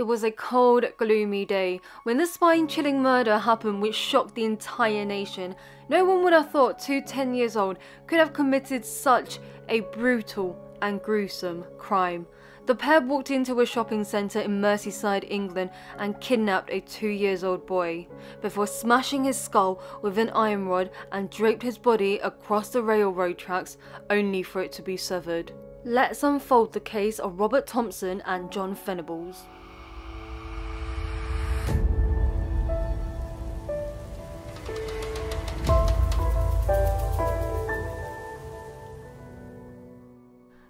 It was a cold, gloomy day when the spine chilling murder happened, which shocked the entire nation. No one would have thought two 10 years old could have committed such a brutal and gruesome crime. The pair walked into a shopping centre in Merseyside, England, and kidnapped a two years old boy before smashing his skull with an iron rod and draped his body across the railroad tracks only for it to be severed. Let's unfold the case of Robert Thompson and Jon Venables.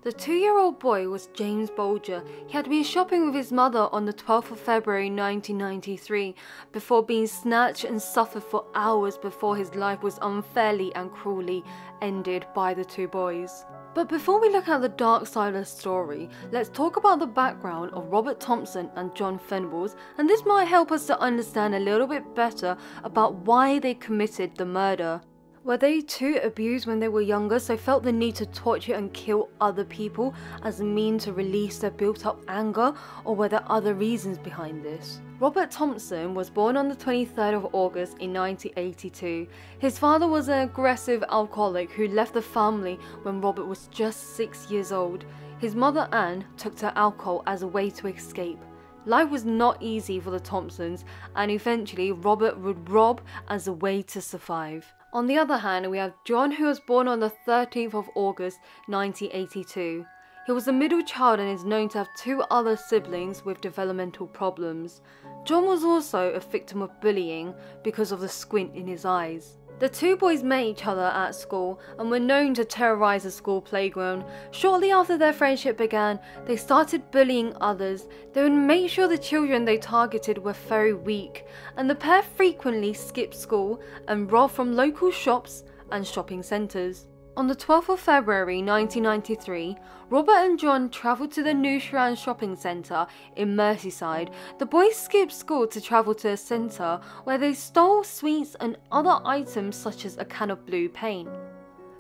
The two year old boy was James Bulger. He had been shopping with his mother on the 12th of February 1993 before being snatched and suffered for hours before his life was unfairly and cruelly ended by the two boys. But before we look at the dark side of the story, let's talk about the background of Robert Thompson and Jon Venables, and this might help us to understand a little bit better about why they committed the murder. Were they too abused when they were younger, so felt the need to torture and kill other people as a means to release their built up anger, or were there other reasons behind this? Robert Thompson was born on the 23rd of August in 1982. His father was an aggressive alcoholic who left the family when Robert was just 6 years old. His mother Anne took to alcohol as a way to escape. Life was not easy for the Thompsons, and eventually Robert would rob as a way to survive. On the other hand, we have Jon, who was born on the 13th of August 1982. He was a middle child and is known to have two other siblings with developmental problems. Jon was also a victim of bullying because of the squint in his eyes. The two boys met each other at school and were known to terrorize the school playground. Shortly after their friendship began, they started bullying others. They would make sure the children they targeted were very weak, and the pair frequently skipped school and robbed from local shops and shopping centres. On the 12th of February 1993, Robert and Jon travelled to the New Strand shopping centre in Merseyside. The boys skipped school to travel to a centre where they stole sweets and other items such as a can of blue paint.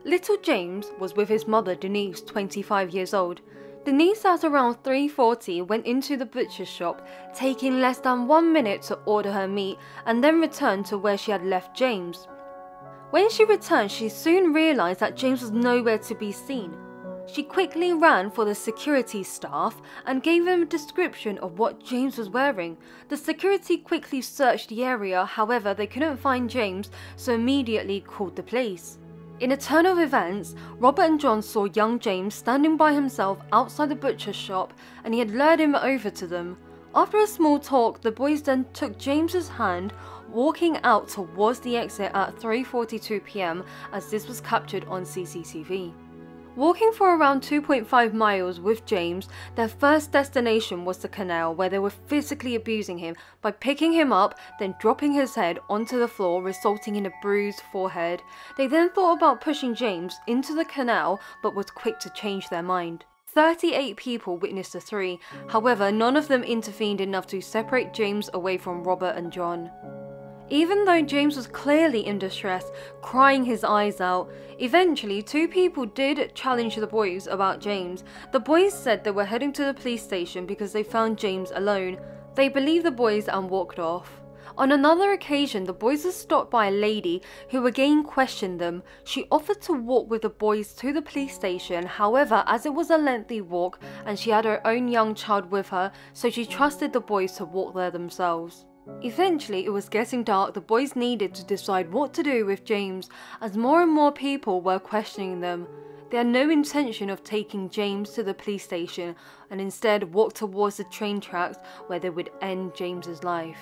Little James was with his mother Denise, 25 years old. Denise at around 3.40 went into the butcher's shop, taking less than one minute to order her meat and then returned to where she had left James. When she returned, she soon realised that James was nowhere to be seen. She quickly ran for the security staff and gave them a description of what James was wearing. The security quickly searched the area, however, they couldn't find James, so immediately called the police. In a turn of events, Robert and Jon saw young James standing by himself outside the butcher's shop and he had lured him over to them. After a small talk, the boys then took James's hand, walking out towards the exit at 3:42 p.m. as this was captured on CCTV. Walking for around 2.5 miles with James, their first destination was the canal where they were physically abusing him by picking him up, then dropping his head onto the floor, resulting in a bruised forehead. They then thought about pushing James into the canal but was quick to change their mind. 38 people witnessed the three, however, none of them intervened enough to separate James away from Robert and Jon. Even though James was clearly in distress, crying his eyes out, eventually two people did challenge the boys about James. The boys said they were heading to the police station because they found James alone. They believed the boys and walked off. On another occasion, the boys were stopped by a lady who again questioned them. She offered to walk with the boys to the police station, however, as it was a lengthy walk and she had her own young child with her, so she trusted the boys to walk there themselves. Eventually, it was getting dark. The boys needed to decide what to do with James, as more and more people were questioning them. They had no intention of taking James to the police station and instead walked towards the train tracks where they would end James's life.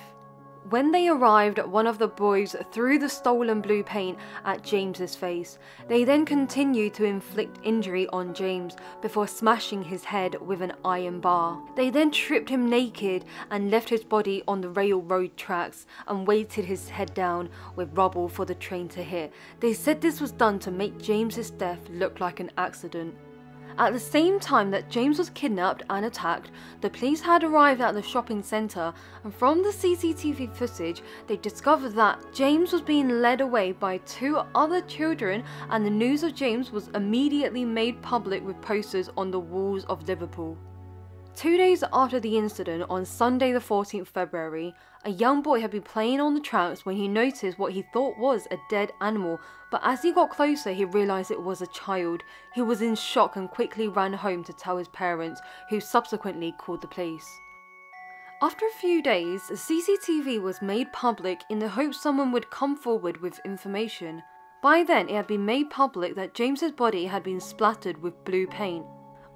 When they arrived, one of the boys threw the stolen blue paint at James's face. They then continued to inflict injury on James before smashing his head with an iron bar. They then tripped him naked and left his body on the railroad tracks and weighted his head down with rubble for the train to hit. They said this was done to make James's death look like an accident. At the same time that James was kidnapped and attacked, the police had arrived at the shopping centre and from the CCTV footage they discovered that James was being led away by two other children and the news of James was immediately made public with posters on the walls of Liverpool. Two days after the incident, on Sunday the 14th February, a young boy had been playing on the tracks when he noticed what he thought was a dead animal, but as he got closer, he realised it was a child. He was in shock and quickly ran home to tell his parents, who subsequently called the police. After a few days, CCTV was made public in the hope someone would come forward with information. By then, it had been made public that James's body had been splattered with blue paint.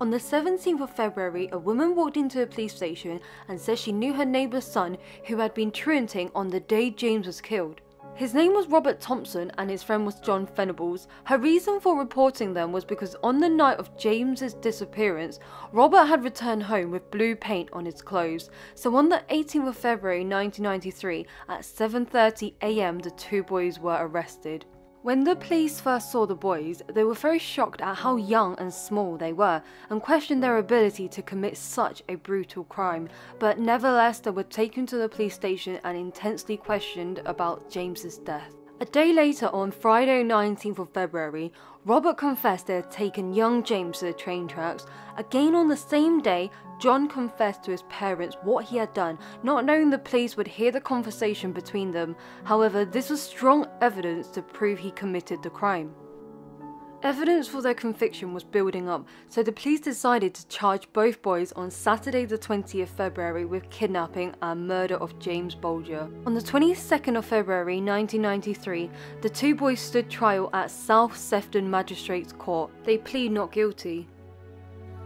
On the 17th of February, a woman walked into a police station and said she knew her neighbour's son who had been truanting on the day James was killed. His name was Robert Thompson and his friend was Jon Venables. Her reason for reporting them was because on the night of James's disappearance, Robert had returned home with blue paint on his clothes. So on the 18th of February 1993 at 7:30 a.m. the two boys were arrested. When the police first saw the boys, they were very shocked at how young and small they were and questioned their ability to commit such a brutal crime. But nevertheless, they were taken to the police station and intensely questioned about James's death. A day later, on Friday 19th of February, Robert confessed they had taken young James to the train tracks. Again on the same day, Jon confessed to his parents what he had done, not knowing the police would hear the conversation between them. However, this was strong evidence to prove he committed the crime. Evidence for their conviction was building up, so the police decided to charge both boys on Saturday the 20th February with kidnapping and murder of James Bulger. On the 22nd of February 1993, the two boys stood trial at South Sefton Magistrates Court. They plead not guilty.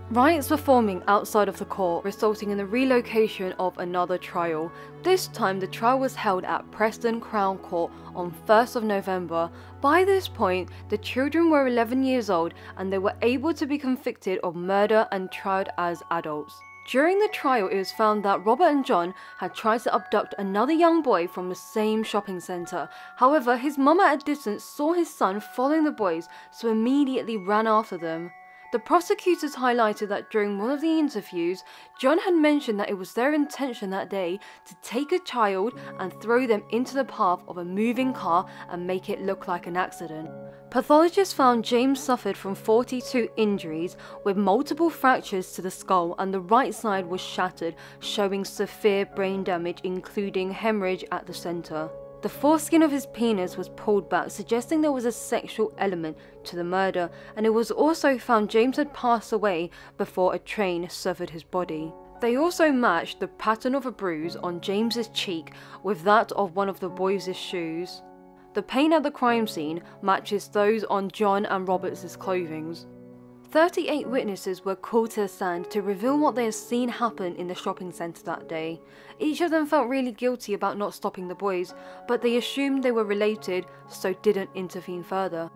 Riots were forming outside of the court, resulting in the relocation of another trial. This time, the trial was held at Preston Crown Court on 1st of November. By this point, the children were 11 years old and they were able to be convicted of murder and tried as adults. During the trial, it was found that Robert and Jon had tried to abduct another young boy from the same shopping centre. However, his mum at a distance saw his son following the boys, so immediately ran after them. The prosecutors highlighted that during one of the interviews, Jon had mentioned that it was their intention that day to take a child and throw them into the path of a moving car and make it look like an accident. Pathologists found James suffered from 42 injuries with multiple fractures to the skull and the right side was shattered, showing severe brain damage including hemorrhage at the centre. The foreskin of his penis was pulled back, suggesting there was a sexual element to the murder, and it was also found James had passed away before a train severed his body. They also matched the pattern of a bruise on James's cheek with that of one of the boys' shoes. The paint at the crime scene matches those on Jon and Roberts' clothing. 38 witnesses were called to the stand to reveal what they had seen happen in the shopping centre that day. Each of them felt really guilty about not stopping the boys, but they assumed they were related, so didn't intervene further.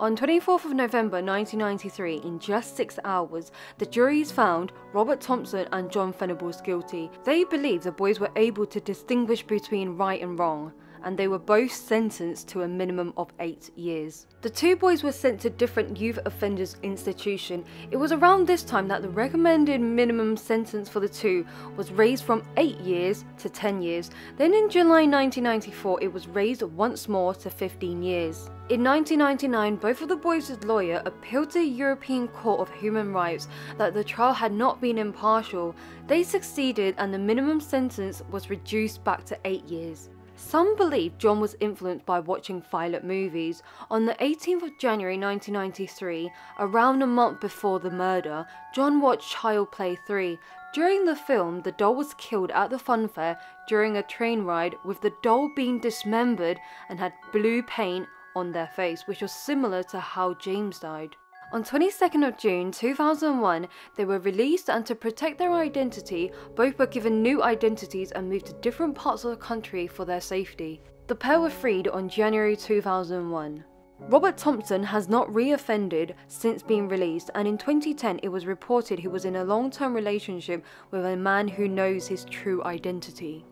On 24th of November 1993, in just six hours, the juries found Robert Thompson and Jon Venables guilty. They believed the boys were able to distinguish between right and wrong and they were both sentenced to a minimum of eight years. The two boys were sent to different youth offenders institution. It was around this time that the recommended minimum sentence for the two was raised from 8 years to 10 years. Then in July 1994 it was raised once more to 15 years. In 1999, both of the boys' lawyer appealed to the European Court of Human Rights that the trial had not been impartial. They succeeded and the minimum sentence was reduced back to 8 years. Some believe Jon was influenced by watching violent movies. On the 18th of January 1993, around a month before the murder, Jon watched Child Play 3. During the film, the doll was killed at the fun fair during a train ride, with the doll being dismembered and had blue paint on their face, which was similar to how James died. On 22nd of June 2001, they were released and to protect their identity, both were given new identities and moved to different parts of the country for their safety. The pair were freed on January 2001. Robert Thompson has not re-offended since being released and in 2010 it was reported he was in a long-term relationship with a man who knows his true identity.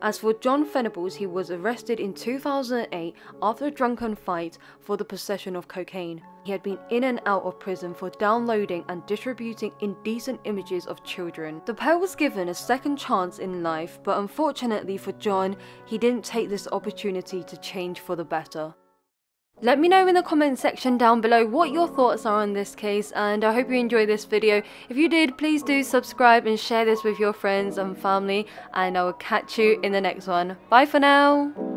As for Jon Venables, he was arrested in 2008 after a drunken fight for the possession of cocaine. He had been in and out of prison for downloading and distributing indecent images of children. The pair was given a second chance in life, but unfortunately for Jon, he didn't take this opportunity to change for the better. Let me know in the comment section down below what your thoughts are on this case and I hope you enjoyed this video. If you did, please do subscribe and share this with your friends and family and I will catch you in the next one. Bye for now!